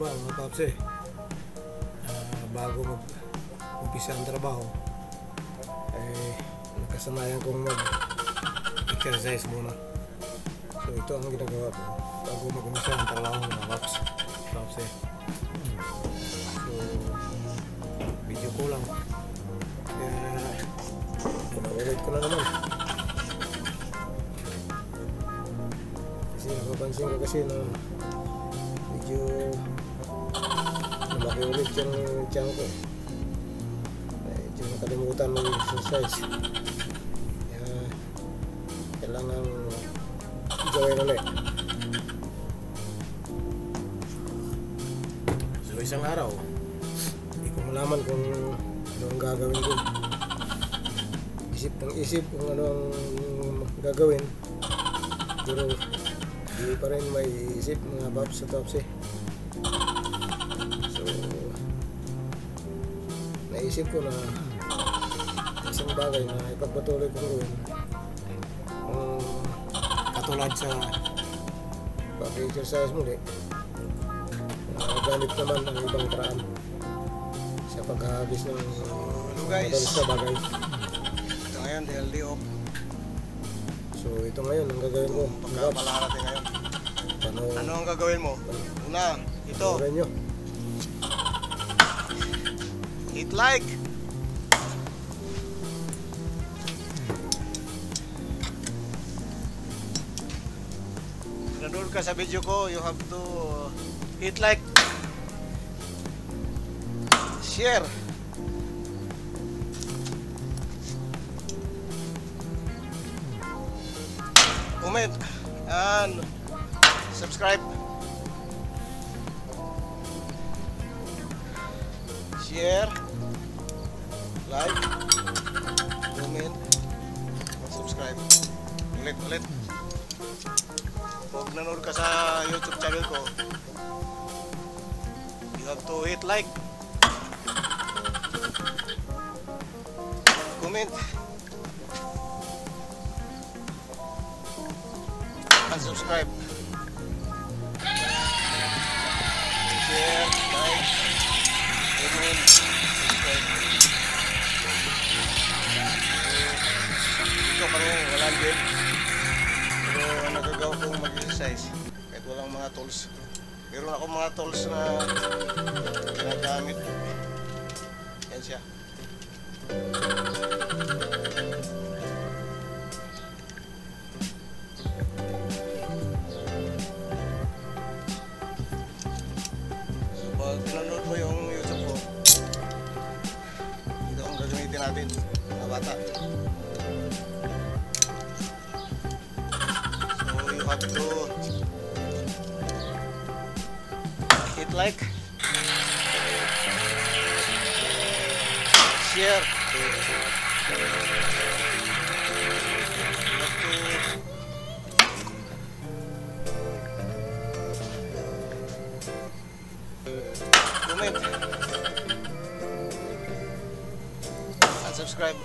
ba mga paps eh, ah, bago mag umpisa ang trabaho, eh, nakasanayan kong mag-exercise muna. So ito ang ginagawa ko bago mag-umpisa ang trabaho mga paps. Paps. So, video ko lang. Kaya, pinaulit ko na naman. Kasi napapansin ko kasi na medyo lumaki ulit yung tiyan ko. Medyo nakalimutan ng exercise. Kaya kailangan gawin ulit. So isang araw, hindi ko malaman kung ano ang gagawin ko. Isip ng isip kung ano ang gagawin. Pero hindi pa rin may isip mga paps sa tops eh. Naisip ko na isang bagay na ipagpatuloy kong gawin. Kung katulad sa pag-exercise muli, nagagamit naman ang ibang paraan sa paghahagis ng Hello guys. na bagay. Ito ngayon, DLD off. So, ito ngayon ang gagawin ko. Paps, Pagkapala natin ngayon. Ano, Ano ang gagawin mo? Una, ito, nyo. Hit like. Nanood ka sa video ko, you have to hit like. Share. Comment and subscribe. Share. Like. Comment. Subscribe. Ulit, ulit. Pag nanood ka sa YouTube channel ko, you have to hit like. Comment. And subscribe. Share, like, comment, subscribe. Ito kami, walang game. Pero ang nagagawa kong mag-exercise, kahit walang mga tools. Meron ako mga tools na ginagamit. Yan siya. Yung YouTube ko, ito ang gagamitin natin, mga bata. To hit like, share. Comment and subscribe.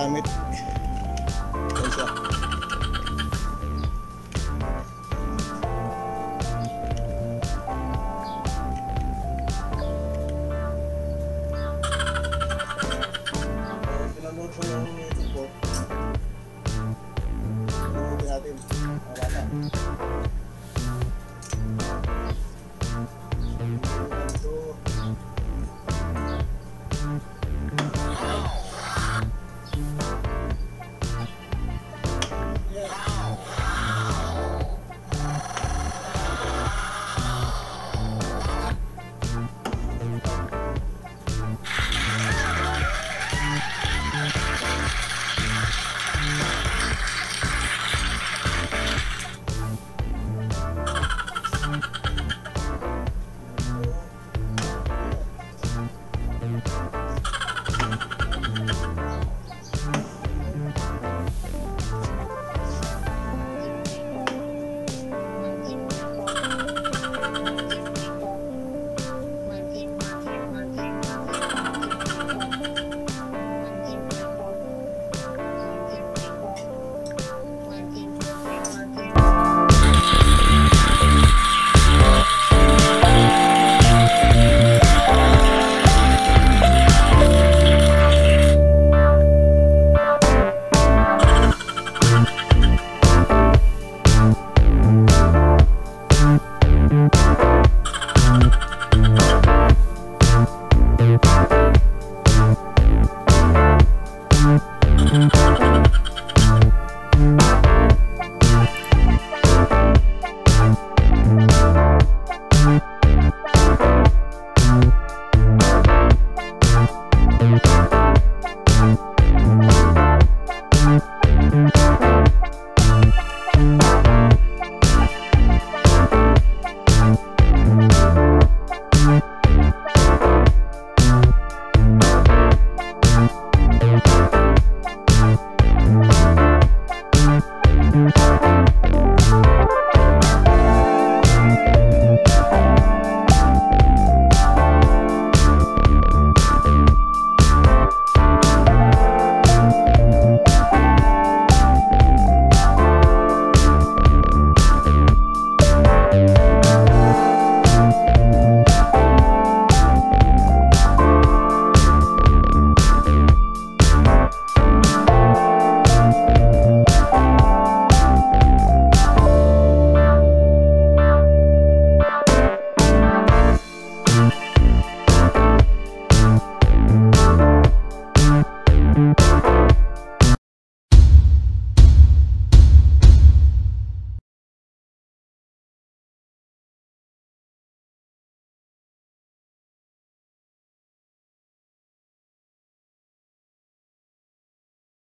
Yan siya. Pinanood ko yung